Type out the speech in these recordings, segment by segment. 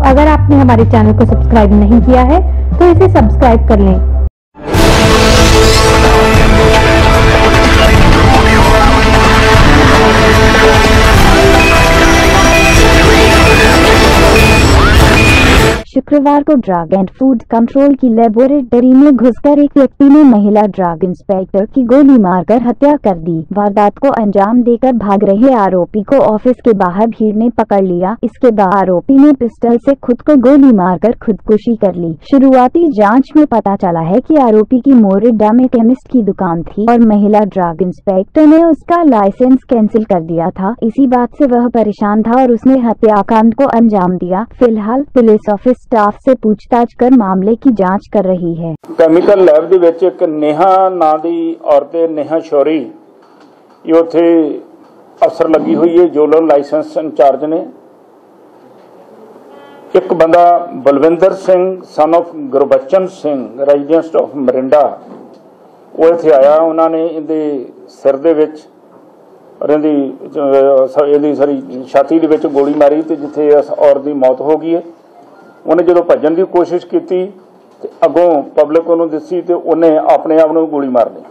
अगर आपने हमारे चैनल को सब्सक्राइब नहीं किया है तो इसे सब्सक्राइब कर लें शुक्रवार को ड्रग एंड फ़ूड कंट्रोल की लेबोरेटरी में घुसकर एक व्यक्ति ने महिला ड्रग इंस्पेक्टर की गोली मारकर हत्या कर दी। वारदात को अंजाम देकर भाग रहे आरोपी को ऑफ़िस के बाहर भीड़ ने पकड़ लिया। इसके बाद आरोपी ने पिस्टल से खुद को गोली मारकर खुदकुशी कर ली। शुरुआती जाँच में पता चला है कि आरोपी की मोरिडा में केमिस्ट की दुकान थी और महिला ड्रग इंस्पेक्टर ने उसका लाइसेंस कैंसिल कर दिया था। इसी बात से वह परेशान था और उसने हत्याकांड को अंजाम दिया। फ़िलहाल पुलिस ऑफ़िस स्टाफ से पूछताछ कर मामले की जांच कर रही है ਕੈਮੀਕਲ ਲੈਬ ਦੇ ਵਿੱਚ ਇੱਕ ਨੇਹਾ ਨਾਂ ਦੀ ਔਰਤ ਹੈ ਨੇਹਾ ਸ਼ੌਰੀ ਇਹ ਉੱਥੇ ਅਫਸਰ ਲੱਗੀ ਹੋਈ ਹੈ ਜੋਲਰ ਲਾਇਸੈਂਸ ਇੰਚਾਰਜ ਨੇ ਇੱਕ ਬੰਦਾ Balwinder Singh son of Gurbachan Singh resident of Morinda ਉਹ ਇੱਥੇ ਆਇਆ ਉਹਨਾਂ ਨੇ ਇਹਦੇ ਸਿਰ ਦੇ ਵਿੱਚ ਔਰ ਇਹਦੀ ਅਹ, ਸ- ਇਹਦੀ ਸਾਰੀ ਛਾਤੀ ਦੇ ਵਿੱਚ ਗੋਲੀ ਮਾਰੀ ਤੇ ਜਿੱਥੇ ਇਸ ਔਰਤ ਦੀ ਮੌਤ ਹੋ ਗਈ ਹੈ ਉਹਨੇ ਜਦੋਂ ਭੱਜਣ ਦੀ ਕੋਸ਼ਿਸ਼ ਕੀਤੀ ਤੇ ਅੱਗੋਂ ਪਬਲਿਕ ਉਹਨੂੰ ਦਿੱਸੀ ਤੇ ਉਹਨੇ ਆਪਣੇ ਆਪ ਨੂੰ ਗੋਲੀ ਮਾਰ ਲਈ।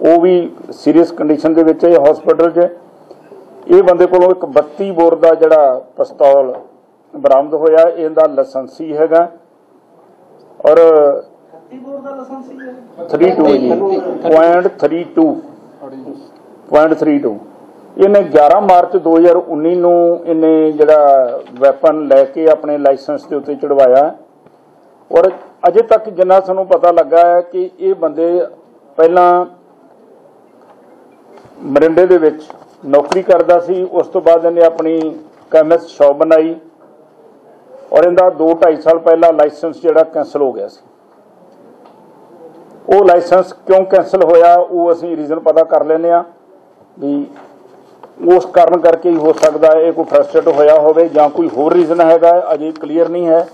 ਉਹ ਵੀ ਸੀਰੀਅਸ ਕੰਡੀਸ਼ਨ ਦੇ ਵਿੱਚ ਹੈ ਹਸਪੀਟਲ 'ਚ ਇਹ ਬੰਦੇ ਕੋਲੋਂ ਇੱਕ 32 ਬੋਰ ਦਾ ਜਿਹੜਾ ਪਿਸਤੌਲ ਬਰਾਮਦ ਹੋਇਆ ਇਹਦਾ ਲਾਇਸੈਂਸੀ ਹੈਗਾ। ਔਰ 32 ਜੀ .32 .32 ਇਹਨੇ 11 ਮਾਰਚ 2019 ਨੂੰ ਇਹਨੇ ਜਿਹੜਾ ਵੈਪਨ ਲੈ ਕੇ ਆਪਣੇ ਲਾਇਸੈਂਸ ਦੇ ਉੱਤੇ ਚੜਵਾਇਆ ਔਰ ਅਜੇ ਤੱਕ ਜਿੰਨਾ ਸਾਨੂੰ ਪਤਾ ਲੱਗਾ ਹੈ ਕਿ ਇਹ ਬੰਦੇ ਪਹਿਲਾਂ ਮਰਿੰਡੇ ਦੇ ਵਿੱਚ ਨੌਕਰੀ ਕਰਦਾ ਸੀ, ਉਸ ਤੋਂ ਬਾਅਦ ਇਹਨੇ ਆਪਣੀ ਕੈਮਿਸਟ ਸ਼ਾਪ ਬਣਾਈ ਔਰ ਇਹਦਾ 2 2.5 ਸਾਲ ਪਹਿਲਾਂ ਲਾਇਸੈਂਸ ਜਿਹੜਾ ਕੈਨਸਲ ਹੋ ਗਿਆ ਸੀ। ਉਹ ਲਾਇਸੈਂਸ ਕਿਉਂ ਕੈਨਸਲ ਹੋਇਆ, ਉਹ ਅਸੀਂ ਰੀਜ਼ਨ ਪਤਾ ਕਰ ਲੈਨੇ ਆ ਵੀ ਉਸ ਕਾਰਨ ਕਰਕੇ ਹੀ ਹੋ ਸਕਦਾ ਹੈ ਇਹ ਕੋਈ ਫਰਸਟ੍ਰੇਟ ਹੋਇਆ ਹੋਵੇ ਜਾਂ ਕੋਈ ਹੋਰ ਰੀਜ਼ਨ ਹੈਗਾ ਅਜੇ ਕਲੀਅਰ ਨਹੀਂ ਹੈ।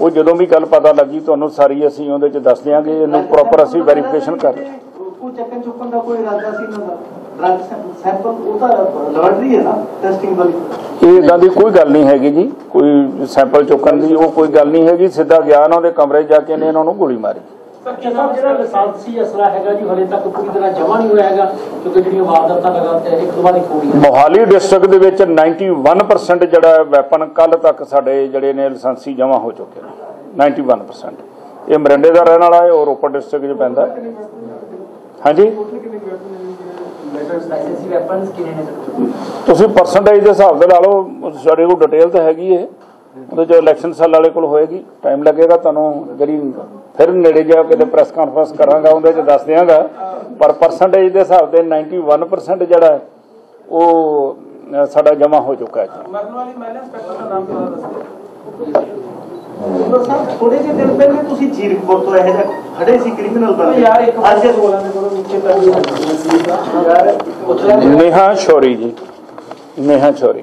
ਉਹ ਜਦੋਂ ਵੀ ਗੱਲ ਪਤਾ ਲੱਗੀ ਤੁਹਾਨੂੰ ਸਾਰੀ ਅਸੀਂ ਉਹਦੇ ਚ ਦੱਸ ਦਿਆਂਗੇ ਇਹਨੂੰ ਪ੍ਰੋਪਰ ਅਸੀਂ ਵੈਰੀਫਿਕੇਸ਼ਨ ਕਰ ਕੋਈ ਚੱਕਣ ਚੁੱਕਣ ਦਾ ਕੋਈ ਇਰਾਦਾ ਸੀ ਇਹਨਾਂ ਦਾ? ਡਰਗ ਸੈਂਪਲ ਉਹ ਤਾਂ ਲੈਬੋਰਟਰੀ ਹੈ ਨਾ ਟੈਸਟਿੰਗ ਵਾਲੀ? ਇਹ ਇਦਾਂ ਦੀ ਕੋਈ ਗੱਲ ਨਹੀਂ ਹੈਗੀ ਜੀ ਕੋਈ ਸੈਂਪਲ ਚੁੱਕਣ ਦੀ ਉਹ ਕੋਈ ਗੱਲ ਨਹੀਂ ਹੈਗੀ ਸਿੱਧਾ ਗਿਆ ਉਹਨਾਂ ਦੇ ਕਮਰੇ ਜਾ ਕੇ ਇਹਨੇ ਇਹਨਾਂ ਨੂੰ ਗੋਲੀ ਮਾਰੀ। ਸਾਹਿਬ ਜਿਹੜਾ ਲਾਇਸੈਂਸੀ ਅਸਲਾ ਹੈਗਾ ਜੀ ਹਲੇ ਤੱਕ ਪੂਰੀ ਤਰ੍ਹਾਂ ਜਮ੍ਹਾਂ ਨਹੀਂ ਹੋਇਆ ਹੈਗਾ ਕਿਉਂਕਿ ਜਿਹੜੀਆਂ ਵਾਰਦਾਤਾਂ ਲਗਾਤਾਰ ਇੱਕ ਤੋਂ ਬਾਅਦ ਇੱਕ ਹੋ ਰਹੀਆਂ ਮੋਹਾਲੀ ਡਿਸਟ੍ਰਿਕਟ ਦੇ ਵਿੱਚ 91% ਜਿਹੜਾ ਵੈਪਨ ਕੱਲ ਤੱਕ ਸਾਡੇ ਜਿਹੜੇ ਨੇ ਲਾਇਸੈਂਸੀ ਜਮ੍ਹਾਂ ਹੋ ਚੁੱਕੇ ਨੇ। 91% ਇਹ ਮਰਿੰਡੇ ਦਾ ਰਹਿਣ ਵਾਲਾ ਹੈ ਔਰ ਰੋਪੜ ਡਿਸਟ੍ਰਿਕਟ 'ਚ ਪੈਂਦਾ ਹੈ। ਹਾਂਜੀ? ਤੁਸੀਂ ਪਰਸੈਂਟੇਜ ਦੇ ਹਿਸਾਬ ਦੇ ਲਾ ਲਓ ਸਾਡੇ ਕੋਲ ਡਿਟੇਲ ਤਾਂ ਹੈਗੀ ਹੈ ਉਹਦੇ ਜੋ ਇਲੈਕਸ਼ਨ ਸੈੱਲ ਵਾਲੇ ਕੋਲ ਹੋਏਗੀ ਟਾਈਮ ਲੱਗੇਗਾ ਤੁਹਾਨੂੰ ਜਿਹੜੀ ਫਿਰ ਨੇੜੇ ਜਾ ਕੇ ਤੇ ਪ੍ਰੈਸ ਕਾਨਫਰੰਸ ਕਰਾਂਗਾ ਉਹਦੇ ਚ ਦੱਸ ਦਿਆਂਗਾ ਪਰ ਪਰਸੈਂਟੇਜ ਦੇ ਹਿਸਾਬ ਤੇ 91% ਜਿਹੜਾ ਉਹ ਸਾਡਾ ਜਮ੍ਹਾਂ ਹੋ ਚੁੱਕਾ ਹੈ ਮਰਨ ਵਾਲੀ ਮਹਿਲਾ ਇੰਸਪੈਕਟਰ ਦਾ ਨਾਮ ਕਿਹੜਾ ਦੱਸੋ ਸਾਹਿਬ ਥੋੜੇ ਜਿਹੇ ਦਿਨ ਪਹਿਲੇ ਤੁਸੀਂ ਜੀਰਕਪੁਰ ਤੋਂ ਇਹ ਜਿਹਾ ਖੜੇ ਸੀ ਕ੍ਰਿਮੀਨਲ ਬੰਦੇ। ਯਾਰ ਇੱਕ ਅੱਜ ਬੋਲਾਂ ਦੇ ਕੋਲ ਨੀਚੇ ਪੈ ਯਾਰ ਨੇਹਾ ਸ਼ੌਰੀ ਜੀ। ਨੇਹਾ ਸ਼ੌਰੀ